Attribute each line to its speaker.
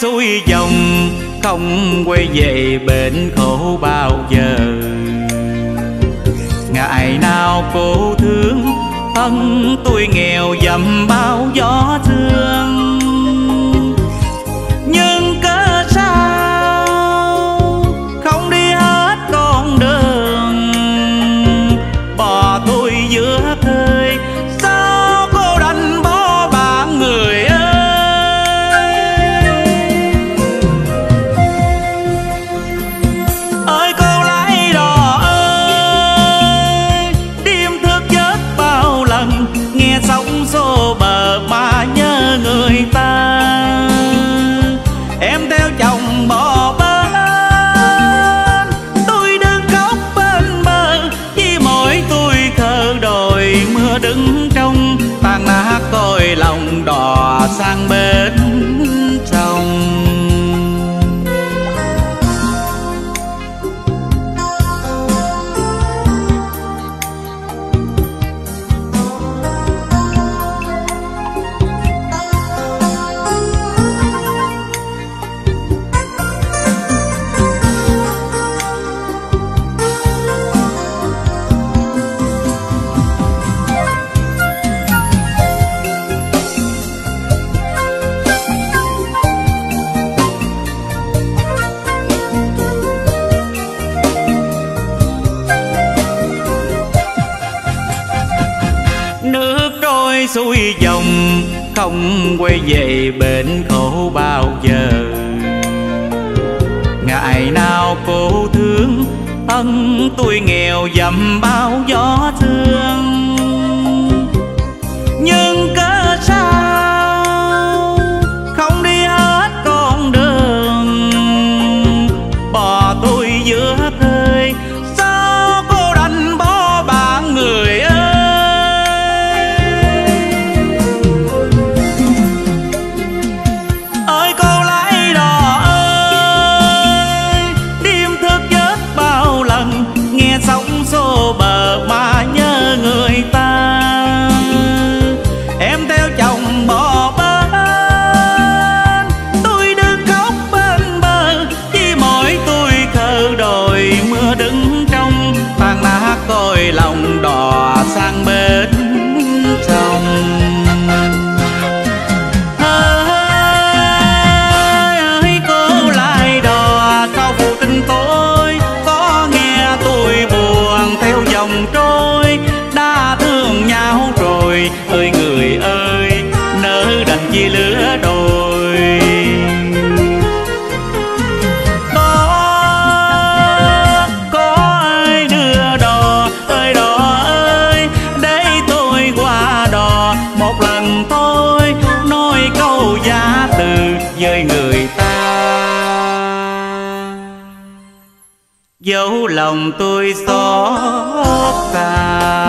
Speaker 1: xuôi dòng, không quay về bên khổ bao giờ. Ngày nào cô thương thân, tôi nghèo dầm bao gió thương xuôi dòng, không quay về bên khổ bao giờ. Ngày nào cô thương thân, tôi nghèo dầm bao gió dấu lòng tôi xót xa.